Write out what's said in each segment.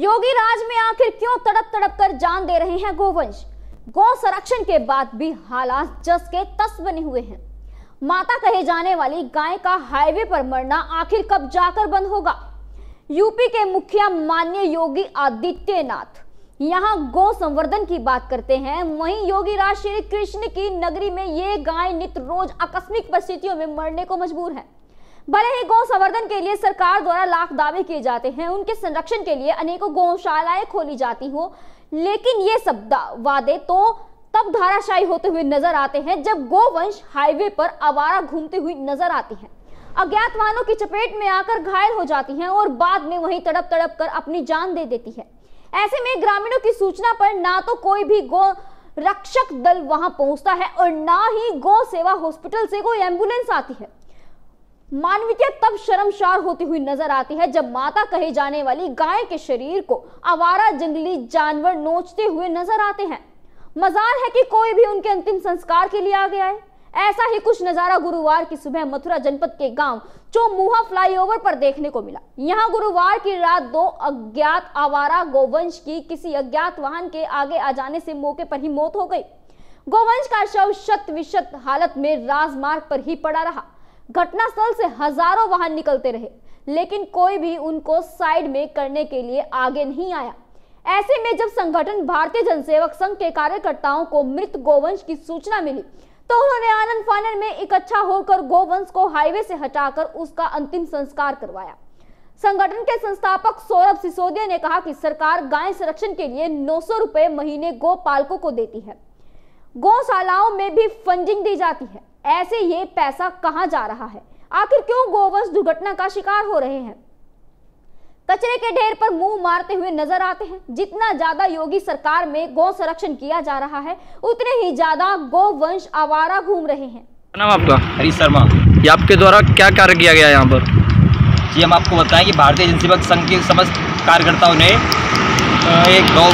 योगी राज में आखिर क्यों तड़प तड़प कर जान दे रहे हैं गोवंश? गौ संरक्षण के बाद भी हालात जस के तस बने हुए हैं। माता कहे जाने वाली गाय का हाईवे पर मरना आखिर कब जाकर बंद होगा? यूपी के मुखिया माननीय योगी आदित्यनाथ यहाँ गौ संवर्धन की बात करते हैं। वहीं योगी राज श्री कृष्ण की नगरी में ये गाय नित्य रोज आकस्मिक परिस्थितियों में मरने को मजबूर है। भले ही गौ संवर्धन के लिए सरकार द्वारा लाख दावे किए जाते हैं। उनके संरक्षण के लिए अनेकों गौशालाएँ खोली जाती हो। लेकिन ये सब वादे तो तब धाराशाही होते हुए नज़र आते हैं, जब गोवंश हाईवे पर आवारा घूमती हुई नज़र आती हैं। अज्ञात वाहनों की चपेट में आकर घायल हो जाती हैं और बाद में वहीं तड़प तड़प कर अपनी जान दे देती है। ऐसे में ग्रामीणों की सूचना पर ना तो कोई भी गौ रक्षक दल वहाँ पहुँचता है और ना ही गौ सेवा हॉस्पिटल से कोई एंबुलेंस आती है। मानवीयता तब शर्मसार होती हुई नज़र आती है जब माता कहे जाने वाली गाय के शरीर को आवारा, जंगली जानवर नोचते हुए नज़र आते हैं। मजाल है कि कोई भी उनके अंतिम संस्कार के लिए आ गया है ऐसा ही कुछ नज़ारा गुरुवार की सुबह मथुरा जनपद के गाँव चोमुहा फ्लाईओवर पर देखने को मिला। यहाँ गुरुवार की रात दो अज्ञात आवारा गोवंश की किसी अज्ञात वाहन के आगे आ जाने से मौके पर ही मौत हो गई। गोवंश का शव शत विशत हालत में राजमार्ग पर ही पड़ा रहा। घटनास्थल से हज़ारों वाहन निकलते रहे, लेकिन कोई भी उनको साइड में करने के लिए आगे नहीं आया। ऐसे में जब संगठन भारतीय जनसेवक संघ के कार्यकर्ताओं को मृत गोवंश की सूचना मिली तो उन्होंने आनंद फानन में इकट्ठा होकर गोवंश को हाईवे से हटाकर उसका अंतिम संस्कार करवाया। संगठन के संस्थापक सौरभ सिसोदिया ने कहा कि सरकार गाय संरक्षण के लिए 900 रुपए महीने गो पालकों को देती है। गौशालाओं में भी फंडिंग दी जाती है। ऐसे ये पैसा कहाँ जा रहा है? आखिर क्यों गोवंश दुर्घटना का शिकार हो रहे हैं? कचरे के ढेर पर मुँह मारते हुए नज़र आते हैं। जितना ज़्यादा योगी सरकार में गौ संरक्षण किया जा रहा है उतने ही ज़्यादा गोवंश आवारा घूम रहे हैं। नाम आपका? हरीश शर्मा। ये आपके द्वारा क्या कार्य किया गया यहाँ पर? जी हम आपको बताएँ कि भारतीय जनसेवक संघ के समस्त कार्यकर्ताओं ने एक गौ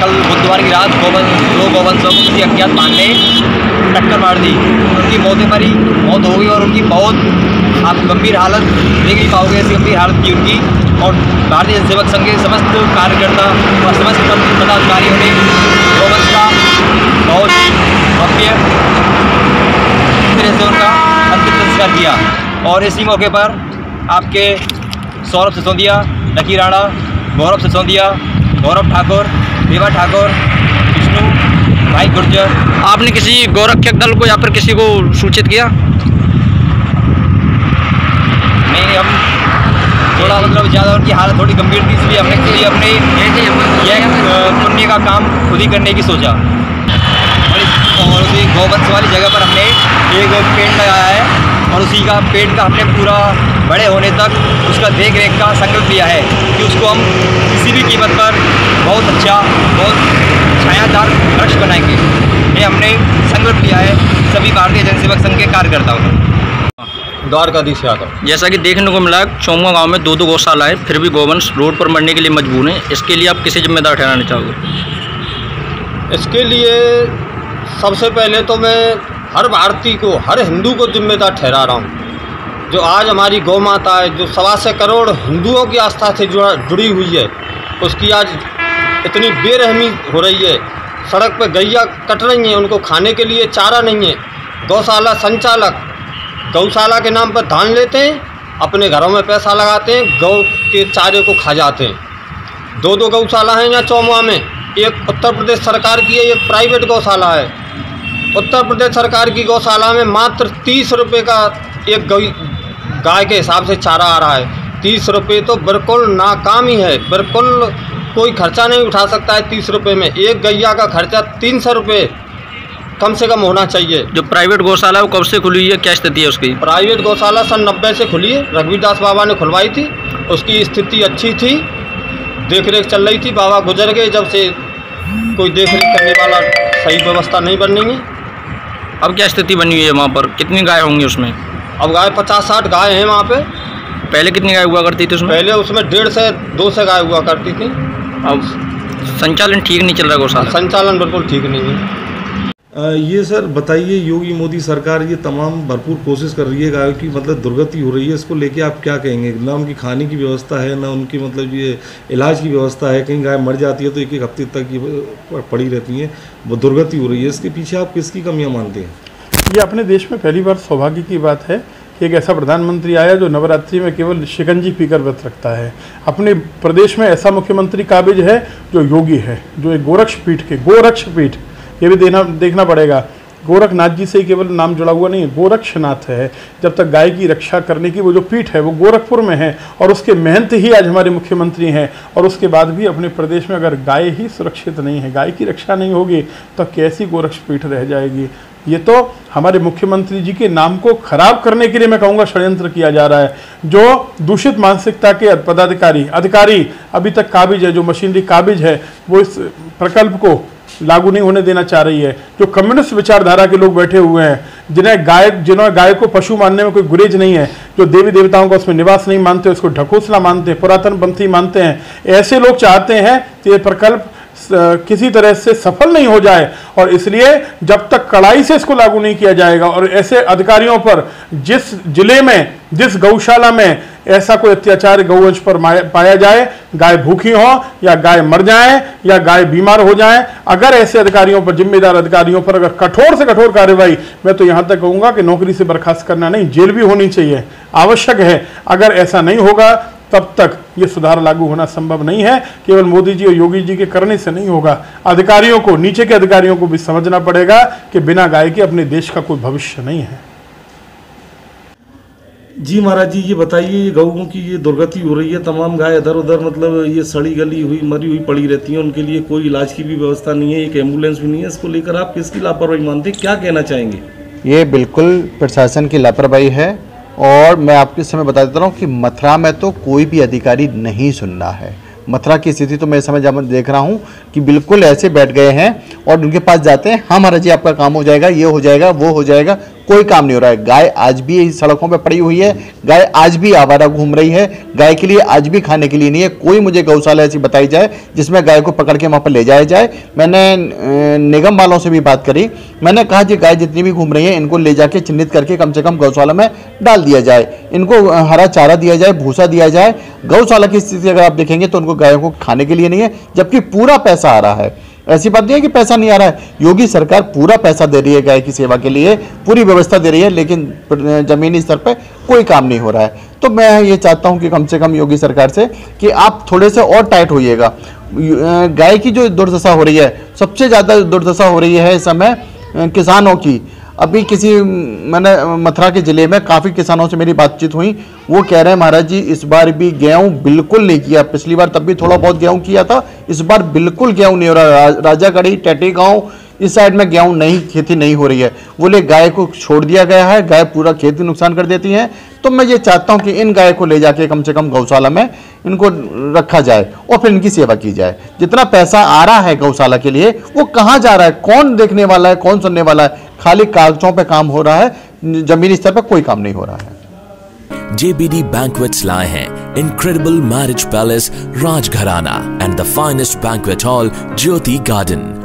कल बुधवार की रात गोवन दो गोवंशों को अज्ञात वाहन ने टक्कर मार दी। उनकी मौतें ही मौत हो गई और उनकी बहुत आप गंभीर हालत देख नहीं पाओगे ऐसी गंभीर हालत थी उनकी। और भारतीय जनसेवक संघ के समस्त कार्यकर्ता और समस्त पदाधिकारियों ने गोवंश का बहुत भव्य तरह से उनका अंतिम संस्कार किया। और इसी मौके पर आपके सौरभ सिसोदिया, लकी राणा, गौरव सिसोदिया गौरव ठाकुर देवा ठाकुर विष्णु भाई गुर्जर। आपने किसी गौरक्षक दल को या फिर किसी को सूचित किया? नहीं हम थोड़ा मतलब ज़्यादा उनकी हालत थोड़ी गंभीर थी इसलिए हमने खुद ही अपने यह पुण्य का काम खुद ही करने की सोचा। गौवंश वाली जगह पर हमने एक पेड़ लगाया है और उसी का पेड़ का हमने पूरा बड़े होने तक उसका देख रेख का संकल्प लिया है कि उसको हम किसी भी कीमत पर बहुत अच्छा बहुत छायादार वृक्ष बनाएँगे। ये हमने संकल्प लिया है सभी भारतीय जनसेवक संघ के कार्यकर्ताओं ने द्वारकाधीश यादव। जैसा कि देखने को मिला चौमुआ गाँव में दो दो गौशाला है फिर भी गोवंश रोड पर मरने के लिए मजबूर हैं। इसके लिए आप किसे जिम्मेदार ठहराना चाहोगे? इसके लिए सबसे पहले तो मैं हर भारतीय को, हर हिंदू को जिम्मेदार ठहरा रहा हूँ। जो आज हमारी गौ माता है, जो सवा से करोड़ हिंदुओं की आस्था से जुड़ा, जुड़ी हुई है, उसकी आज इतनी बेरहमी हो रही है। सड़क पर गैया कट रही हैं, उनको खाने के लिए चारा नहीं है। गौशाला संचालक गौशाला के नाम पर धान लेते हैं, अपने घरों में पैसा लगाते हैं, गौ के चारे को खा जाते हैं। दो दो गौशाला हैं यहाँ चौमुआ में। एक उत्तर प्रदेश सरकार की है, एक प्राइवेट गौशाला है। उत्तर प्रदेश सरकार की गौशाला में मात्र तीस रुपये का एक गौ गाय के हिसाब से चारा आ रहा है। तीस रुपये तो बिल्कुल नाकाम ही। है बिल्कुल कोई खर्चा नहीं उठा सकता है तीस रुपये में। एक गैया का खर्चा तीन सौ रुपये कम से कम होना चाहिए। जो प्राइवेट गौशाला है वो कब से खुली हुई है? क्या स्थिति है उसकी? प्राइवेट गौशाला सन नब्बे से खुली है। रघुवीर दास बाबा ने खुलवाई थी। उसकी स्थिति अच्छी थी। देख रेख चल रही थी। बाबा गुजर गए जब से कोई देख रेख करने वाला सही व्यवस्था नहीं बन रही है। अब क्या स्थिति बनी हुई है वहाँ पर? कितनी गाय होंगी उसमें? अब गाय पचास साठ गाय हैं वहाँ पे। पहले कितनी गाय हुआ करती थी उसमें? पहले उसमें डेढ़ से दो से गाय हुआ करती थी। अब संचालन ठीक नहीं चल रहा गौशाला? संचालन बिल्कुल ठीक नहीं है। ये सर, बताइए, योगी मोदी सरकार ये तमाम भरपूर कोशिश कर रही है गायों की मतलब दुर्गति हो रही है, इसको लेके आप क्या कहेंगे? ना उनकी खाने की व्यवस्था है, ना उनकी मतलब ये इलाज की व्यवस्था है, कहीं गाय मर जाती है तो एक एक हफ़्ते तक ये पड़ी रहती हैं, वो दुर्गति हो रही है, इसके पीछे आप किसकी कमियाँ मानते हैं? ये अपने देश में पहली बार सौभाग्य की बात है कि एक ऐसा प्रधानमंत्री आया जो नवरात्रि में केवल शिकंजी पीकर व्रत रखता है। अपने प्रदेश में ऐसा मुख्यमंत्री काबिज है जो योगी है, जो एक गोरक्ष पीठ के गोरक्ष पीठ ये भी देना देखना पड़ेगा। गोरखनाथ जी से ही केवल नाम जुड़ा हुआ नहीं है, गोरक्षनाथ है। जब तक गाय की रक्षा करने की वो जो पीठ है, वो गोरखपुर में है और उसके महंत ही आज हमारे मुख्यमंत्री हैं और उसके बाद भी अपने प्रदेश में अगर गाय ही सुरक्षित नहीं है, गाय की रक्षा नहीं होगी तो कैसी गोरक्ष पीठ रह जाएगी? ये तो हमारे मुख्यमंत्री जी के नाम को खराब करने के लिए मैं कहूँगा षड्यंत्र किया जा रहा है। जो दूषित मानसिकता के पदाधिकारी, अधिकारी अभी तक काबिज है, जो मशीनरी काबिज है, वो इस प्रकल्प को लागू नहीं होने देना चाह रही है। जो कम्युनिस्ट विचारधारा के लोग बैठे हुए हैं, जिन्हें गाय जिन्होंने गाय को पशु मानने में कोई गुरेज नहीं है, जो देवी देवताओं का उसमें निवास नहीं मानते, उसको ढकोसला मानते हैं, पुरातन पंथी मानते हैं, ऐसे लोग चाहते हैं कि ये प्रकल्प किसी तरह से सफल नहीं हो जाए और इसलिए जब तक कड़ाई से इसको लागू नहीं किया जाएगा और ऐसे अधिकारियों पर जिस ज़िले में, जिस गौशाला में ऐसा कोई अत्याचार गौवंश पर पाया जाए, गाय भूखी हो या गाय मर जाए या गाय बीमार हो जाए, अगर ऐसे अधिकारियों पर, जिम्मेदार अधिकारियों पर अगर कठोर से कठोर कार्रवाई, मैं तो यहाँ तक कहूँगा कि नौकरी से बर्खास्त करना नहीं, जेल भी होनी चाहिए, आवश्यक है। अगर ऐसा नहीं होगा, तब तक ये सुधार लागू होना संभव नहीं है केवल मोदी जी और योगी जी के करने से नहीं होगा। अधिकारियों को नीचे के अधिकारियों को भी समझना पड़ेगा कि बिना गाय के अपने देश का कोई भविष्य नहीं है। जी महाराज जी ये बताइए ये गऊ की ये दुर्गति हो रही है तमाम गाय इधर उधर मतलब ये सड़ी गली हुई मरी हुई पड़ी रहती है उनके लिए कोई इलाज की भी व्यवस्था नहीं है एक एंबुलेंस भी नहीं है इसको लेकर आप किसकी लापरवाही मानते हैं? क्या कहना चाहेंगे? ये बिल्कुल प्रशासन की लापरवाही है और मैं आपके समय बता देता हूँ कि मथुरा में तो कोई भी अधिकारी नहीं सुन रहा है। मथुरा की स्थिति तो मैं समय जब देख रहा हूँ कि बिल्कुल ऐसे बैठ गए हैं और उनके पास जाते हैं हाँ महाराज जी, आपका काम हो जाएगा, ये हो जाएगा, वो हो जाएगा कोई काम नहीं हो रहा है। गाय आज भी सड़कों पर पड़ी हुई है। गाय आज भी आवारा घूम रही है। गाय के लिए आज भी खाने के लिए नहीं है। कोई मुझे गौशाला ऐसी बताई जाए जिसमें गाय को पकड़ के वहाँ पर ले जाया जाए। मैंने निगम वालों से भी बात करी। मैंने कहा कि गाय जितनी भी घूम रही है, इनको ले जाके चिन्हित करके कम से कम गौशाला में डाल दिया जाए। इनको हरा चारा दिया जाए, भूसा दिया जाए। गौशाला की स्थिति अगर आप देखेंगे तो उनको गायों को खाने के लिए नहीं है, जबकि पूरा पैसा आ रहा है। ऐसी बात नहीं है कि पैसा नहीं आ रहा है। योगी सरकार पूरा पैसा दे रही है गाय की सेवा के लिए, पूरी व्यवस्था दे रही है, लेकिन जमीनी स्तर पर कोई काम नहीं हो रहा है। तो मैं ये चाहता हूँ कि कम से कम योगी सरकार से कि आप थोड़े से और टाइट होइएगा। गाय की जो दुर्दशा हो रही है, सबसे ज़्यादा दुर्दशा हो रही है इस समय किसानों की। अभी किसी मैंने मथुरा के ज़िले में काफ़ी किसानों से मेरी बातचीत हुई। वो कह रहे हैं महाराज जी इस बार भी गेहूँ बिल्कुल नहीं किया। पिछली बार तब भी थोड़ा बहुत गेहूँ किया था। इस बार बिल्कुल गेहूँ नहीं हो रहा। रा, राजागढ़ी टेटी गाँव इस साइड में गेहूँ नहीं खेती नहीं हो रही है। बोले गाय को छोड़ दिया गया है। गाय पूरा खेती नुकसान कर देती है। तो मैं ये चाहता हूँ कि इन गाय को ले जाके कम से कम गौशाला में इनको रखा जाए और फिर इनकी सेवा की जाए। जितना पैसा आ रहा है गौशाला के लिए, वो कहाँ जा रहा है? कौन देखने वाला है? कौन सुनने वाला है? खाली कागजों पे काम हो रहा है, जमीनी स्तर पर कोई काम नहीं हो रहा है। JBD Banquets लाए हैं Incredible Marriage Palace Rajgharana and the finest banquet hall Jyoti Garden.